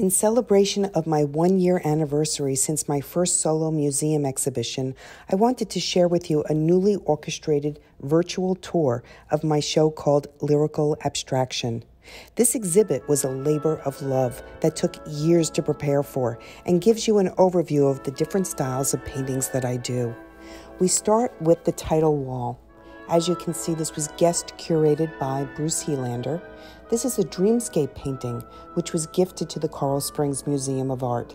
In celebration of my one year anniversary since my first solo museum exhibition, I wanted to share with you a newly orchestrated virtual tour of my show called Lyrical Abstraction. This exhibit was a labor of love that took years to prepare for and gives you an overview of the different styles of paintings that I do. We start with the title wall. As you can see, this was guest curated by Bruce Helander. This is a dreamscape painting which was gifted to the Coral Springs Museum of Art.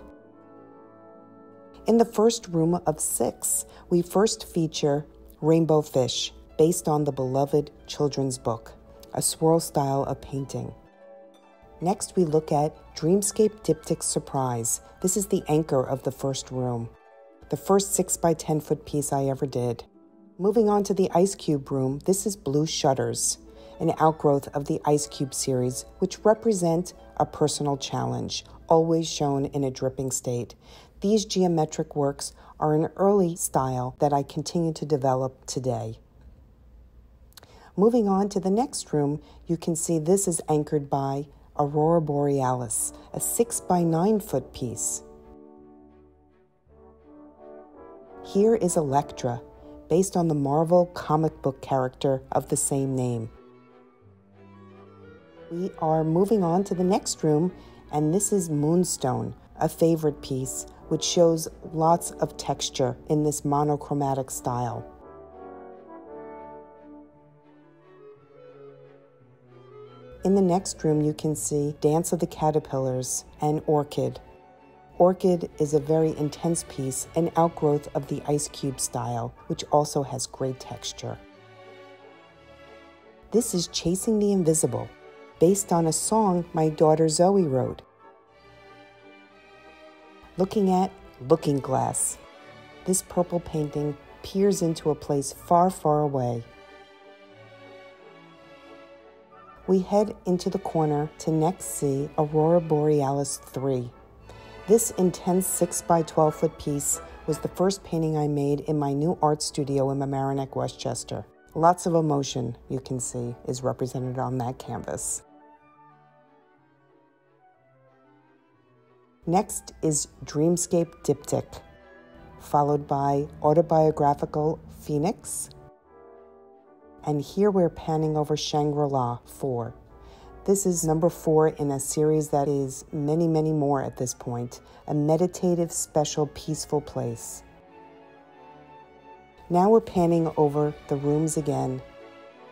In the first room of six, we first feature Rainbow Fish, based on the beloved children's book, a swirl style of painting. Next, we look at Dreamscape Diptych Surprise. This is the anchor of the first room, the first 6 by 10 foot piece I ever did. Moving on to the Ice Cube room, this is Blue Shutters, an outgrowth of the Ice Cube series, which represent a personal challenge, always shown in a dripping state. These geometric works are an early style that I continue to develop today. Moving on to the next room, you can see this is anchored by Aurora Borealis, a 6 by 9 foot piece. Here is Elektra, based on the Marvel comic book character of the same name. We are moving on to the next room, and this is Moonstone, a favorite piece which shows lots of texture in this monochromatic style. In the next room, you can see Dance of the Caterpillars and Orchid, Orchid is a very intense piece, an outgrowth of the ice cube style, which also has great texture. This is Chasing the Invisible, based on a song my daughter Zoe wrote. Looking at Looking Glass. This purple painting peers into a place far, far away. We head into the corner to next see Aurora Borealis 3. This intense 6 by 12 foot piece was the first painting I made in my new art studio in Mamaroneck, Westchester. Lots of emotion, you can see, is represented on that canvas. Next is Dreamscape Diptych, followed by Autobiographical Phoenix. And here we're panning over Shangri La 4. This is number four in a series that is many, many more at this point a meditative, special, peaceful place. Now we're panning over the rooms again.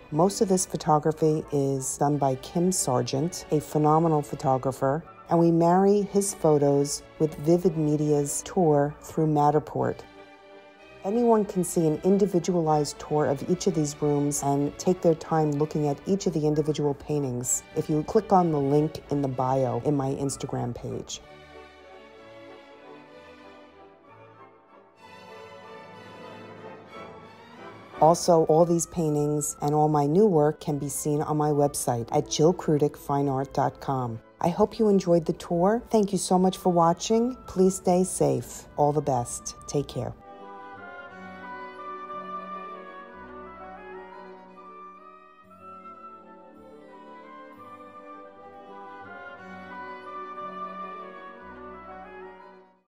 Most of this photography is done by Kim Sargent, a phenomenal photographer, and we marry his photos with Vivid Media's tour through Matterport. Anyone can see an individualized tour of each of these rooms and take their time looking at each of the individual paintings if you click on the link in the bio in my Instagram page. Also, all these paintings and all my new work can be seen on my website at jillkrutickfineart.com. I hope you enjoyed the tour. Thank you so much for watching. Please stay safe. All the best. Take care.